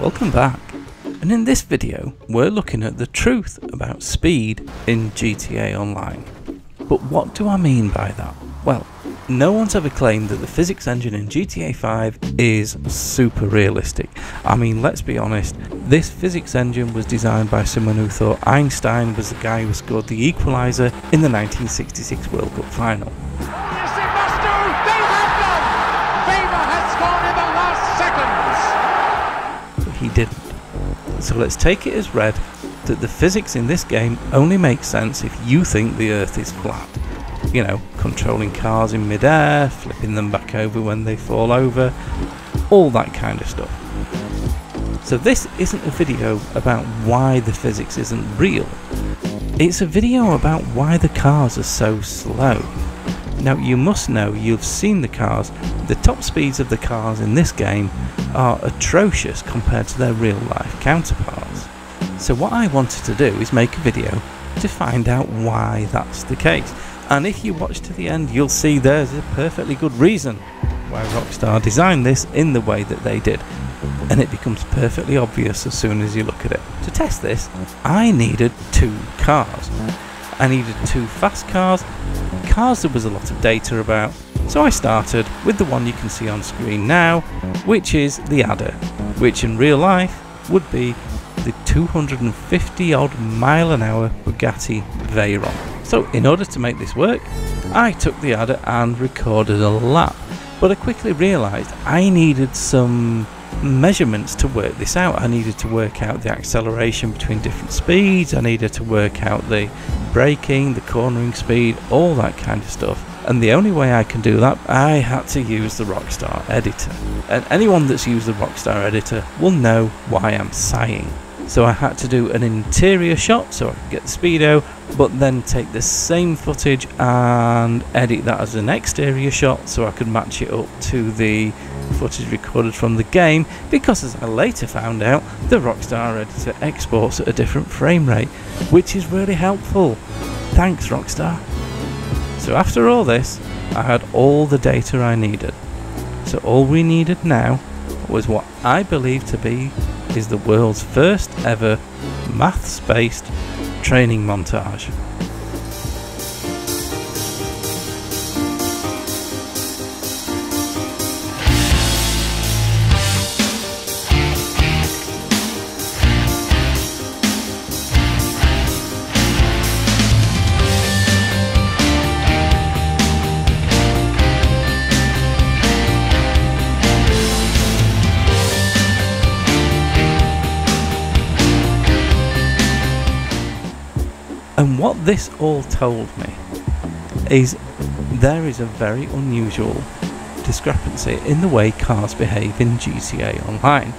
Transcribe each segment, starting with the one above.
welcome back. And in this video, we're looking at the truth about speed in GTA Online. But what do I mean by that? Well, no one's ever claimed that the physics engine in GTA 5 is super realistic. I mean, let's be honest, this physics engine was designed by someone who thought Einstein was the guy who scored the equaliser in the 1966 World Cup final. Didn't. So let's take it as read that the physics in this game only makes sense if you think the Earth is flat. You know, controlling cars in midair, flipping them back over when they fall over, all that kind of stuff. So this isn't a video about why the physics isn't real. It's a video about why the cars are so slow. Now you must know you've seen the cars. The top speeds of the cars in this game are atrocious compared to their real life counterparts. So what I wanted to do is make a video to find out why that's the case. And if you watch to the end, you'll see there's a perfectly good reason why Rockstar designed this in the way that they did. And it becomes perfectly obvious as soon as you look at it. To test this, I needed two cars. I needed two fast cars, cars there was a lot of data about, so I started with the one you can see on screen now, which is the Adder, which in real life would be the 250 odd mile an hour Bugatti Veyron. So in order to make this work, I took the Adder and recorded a lap, but I quickly realised I needed some measurements to work this out. I needed to work out the acceleration between different speeds, I needed to work out the braking, the cornering speed, all that kind of stuff. And the only way I can do that, I had to use the Rockstar editor. And anyone that's used the Rockstar editor will know why I'm sighing. So I had to do an interior shot so I could get the speedo, but then take the same footage and edit that as an exterior shot so I could match it up to the footage recorded from the game because as I later found out the Rockstar editor exports at a different frame rate which is really helpful. Thanks Rockstar. So after all this I had all the data I needed. So all we needed now was what I believe to be is the world's first ever maths based training montage. What this all told me is there is a very unusual discrepancy in the way cars behave in GTA Online.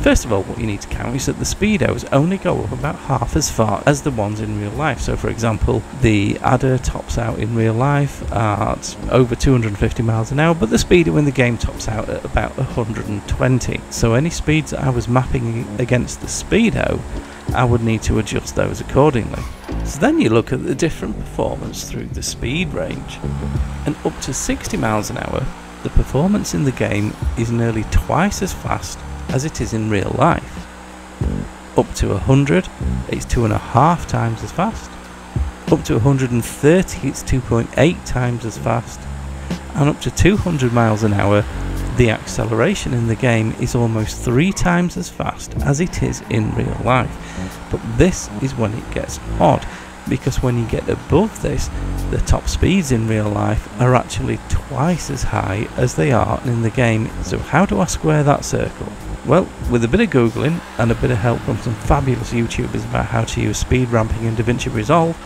First of all, what you need to count is that the speedos only go up about half as far as the ones in real life. So, for example, the Adder tops out in real life at over 250 miles an hour, but the speedo in the game tops out at about 120. So, any speeds that I was mapping against the speedo, I would need to adjust those accordingly. So then you look at the different performance through the speed range, and up to 60 miles an hour, the performance in the game is nearly twice as fast as it is in real life. Up to 100, it's two and a half times as fast. Up to 130, it's 2.8 times as fast. And up to 200 miles an hour, the acceleration in the game is almost three times as fast as it is in real life. But this is when it gets odd, because when you get above this, the top speeds in real life are actually twice as high as they are in the game. So how do I square that circle? Well, with a bit of googling and a bit of help from some fabulous YouTubers about how to use speed ramping in DaVinci Resolve,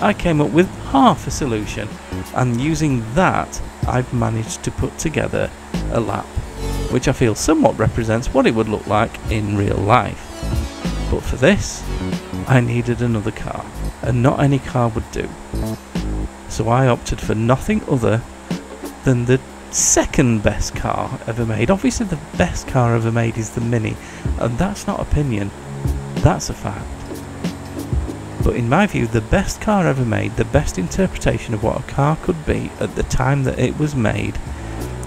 I came up with half a solution, and using that, I've managed to put together a lap, which I feel somewhat represents what it would look like in real life. But for this, I needed another car, and not any car would do. So I opted for nothing other than the second best car ever made. Obviously, the best car ever made is the Mini, and that's not opinion, that's a fact. But in my view, the best car ever made, the best interpretation of what a car could be at the time that it was made,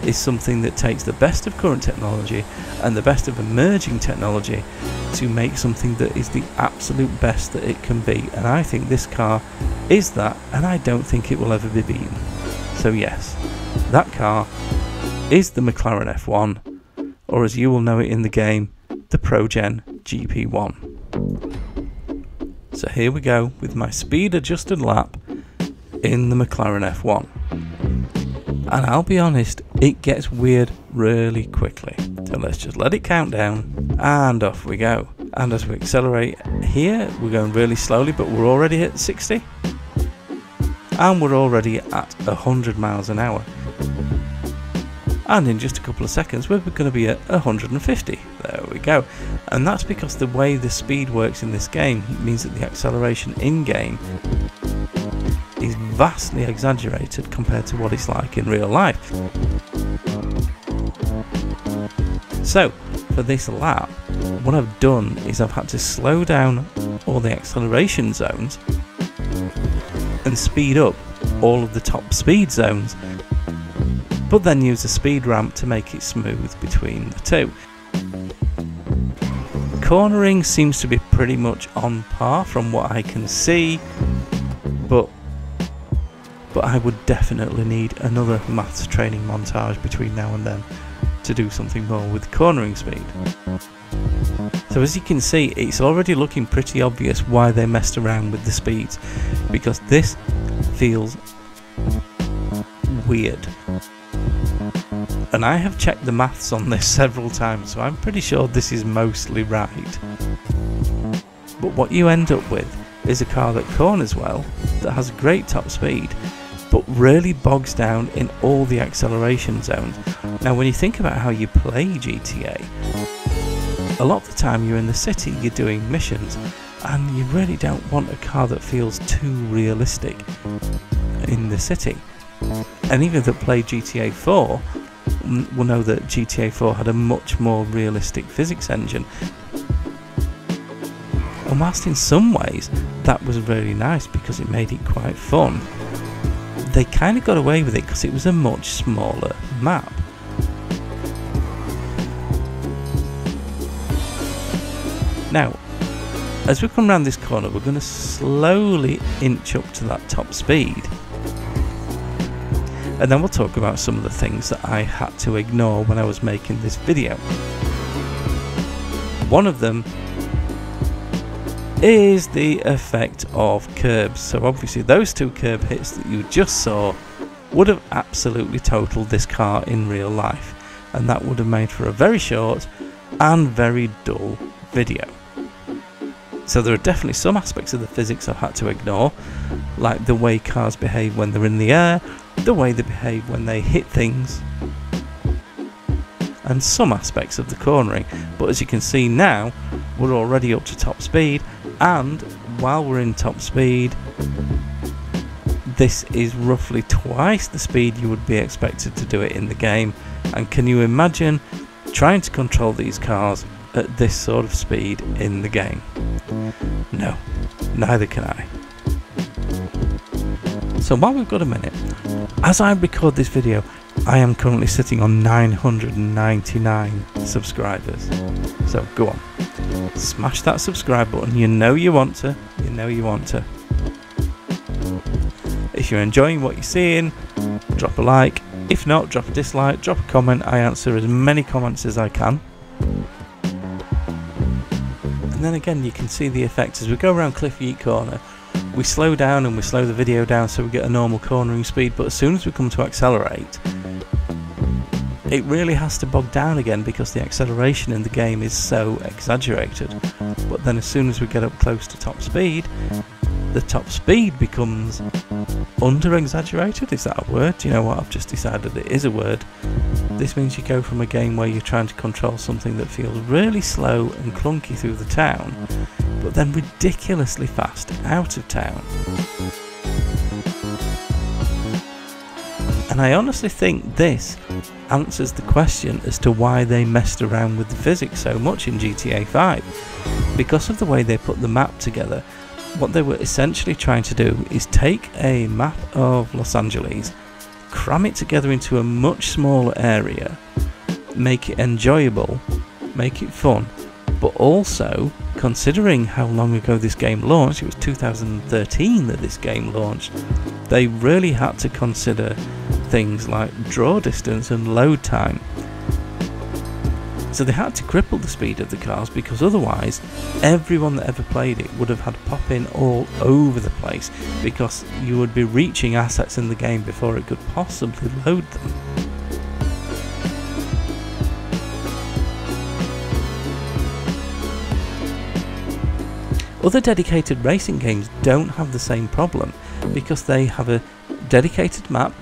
is something that takes the best of current technology and the best of emerging technology to make something that is the absolute best that it can be. And I think this car is that, and I don't think it will ever be beaten. So, yes, that car is the McLaren F1, or as you will know it in the game, the ProGen GP1. So here we go with my speed adjusted lap in the McLaren F1. And I'll be honest, it gets weird really quickly. So let's just let it count down and off we go. And as we accelerate here, we're going really slowly, but we're already at 60. And we're already at 100 miles an hour. And in just a couple of seconds, we're going to be at 150. There we go. And that's because the way the speed works in this game means that the acceleration in game is vastly exaggerated compared to what it's like in real life. So, for this lap, what I've done is I've had to slow down all the acceleration zones and speed up all of the top speed zones, but then use a speed ramp to make it smooth between the two. Cornering seems to be pretty much on par from what I can see, but but I would definitely need another maths training montage between now and then to do something more with cornering speed. So as you can see, it's already looking pretty obvious why they messed around with the speeds, because this feels weird. And I have checked the maths on this several times, so I'm pretty sure this is mostly right. But what you end up with is a car that corners well, that has great top speed, but really bogs down in all the acceleration zones. Now, when you think about how you play GTA, a lot of the time you're in the city, you're doing missions, and you really don't want a car that feels too realistic in the city. And even that play GTA 4 mm, will know that GTA 4 had a much more realistic physics engine. And whilst in some ways that was really nice because it made it quite fun, they kind of got away with it because it was a much smaller map. Now, as we come around this corner, we're going to slowly inch up to that top speed. And then we'll talk about some of the things that I had to ignore when I was making this video. One of them is the effect of curbs. So obviously those two curb hits that you just saw would have absolutely totaled this car in real life and that would have made for a very short and very dull video. So there are definitely some aspects of the physics I've had to ignore, like the way cars behave when they're in the air, the way they behave when they hit things, and some aspects of the cornering. But as you can see now, we're already up to top speed and while we're in top speed this is roughly twice the speed you would be expected to do it in the game and can you imagine trying to control these cars at this sort of speed in the game no neither can I so while we've got a minute as I record this video I am currently sitting on 999 subscribers so go on smash that subscribe button. You know you want to. You know you want to. If you're enjoying what you're seeing, drop a like. If not, drop a dislike, drop a comment. I answer as many comments as I can. Then again, you can see the effect as we go around Cliff Yeet Corner. We slow down and we slow the video down so we get a normal cornering speed, but as soon as we come to accelerate, it really has to bog down again because the acceleration in the game is so exaggerated. But then as soon as we get up close to top speed, the top speed becomes under exaggerated. Is that a word? Do you know what? I've just decided it is a word. Mm. This means you go from a game where you're trying to control something that feels really slow and clunky through the town, but then ridiculously fast out of town. And I honestly think this answers the question as to why they messed around with the physics so much in GTA 5. Because of the way they put the map together, what they were essentially trying to do is take a map of Los Angeles, cram it together into a much smaller area, make it enjoyable, make it fun, but also considering how long ago this game launched, it was 2013 that this game launched, they really had to consider things like draw distance and load time. So they had to cripple the speed of the cars because otherwise everyone that ever played it would have had pop in all over the place because you would be reaching assets in the game before it could possibly load them. Other dedicated racing games don't have the same problem because they have a dedicated map,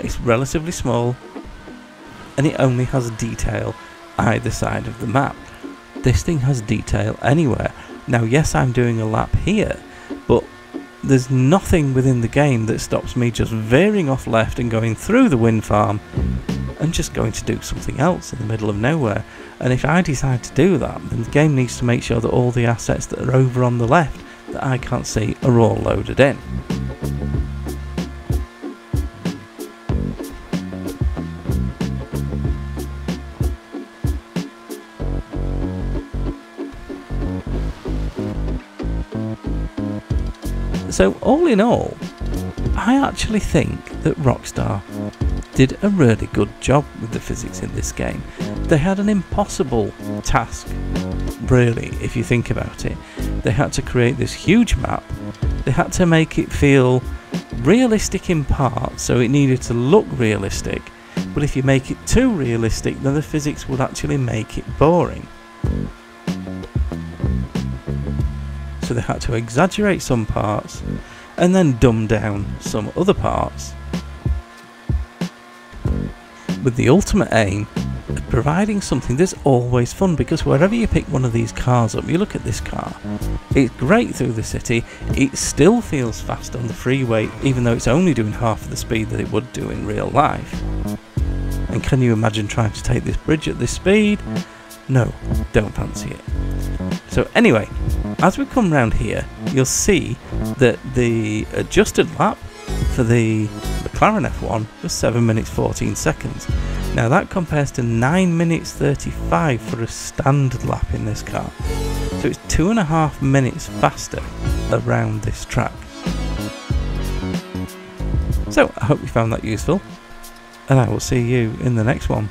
it's relatively small, and it only has a detail either side of the map. This thing has detail anywhere. Now, yes, I'm doing a lap here, but there's nothing within the game that stops me just veering off left and going through the wind farm and just going to do something else in the middle of nowhere. And if I decide to do that, then the game needs to make sure that all the assets that are over on the left that I can't see are all loaded in. So, all in all, I actually think that Rockstar did a really good job with the physics in this game. They had an impossible task, really, if you think about it. They had to create this huge map, they had to make it feel realistic in parts, so it needed to look realistic, but if you make it too realistic, then the physics would actually make it boring. So they had to exaggerate some parts and then dumb down some other parts. With the ultimate aim of providing something that's always fun because wherever you pick one of these cars up, you look at this car, it's great through the city, it still feels fast on the freeway even though it's only doing half of the speed that it would do in real life. And can you imagine trying to take this bridge at this speed? No, don't fancy it. So anyway, as we come round here, you'll see that the adjusted lap for the McLaren F1 was 7 minutes 14 seconds. Now that compares to 9 minutes 35 for a standard lap in this car. So it's two and a half minutes faster around this track. So I hope you found that useful, and I will see you in the next one.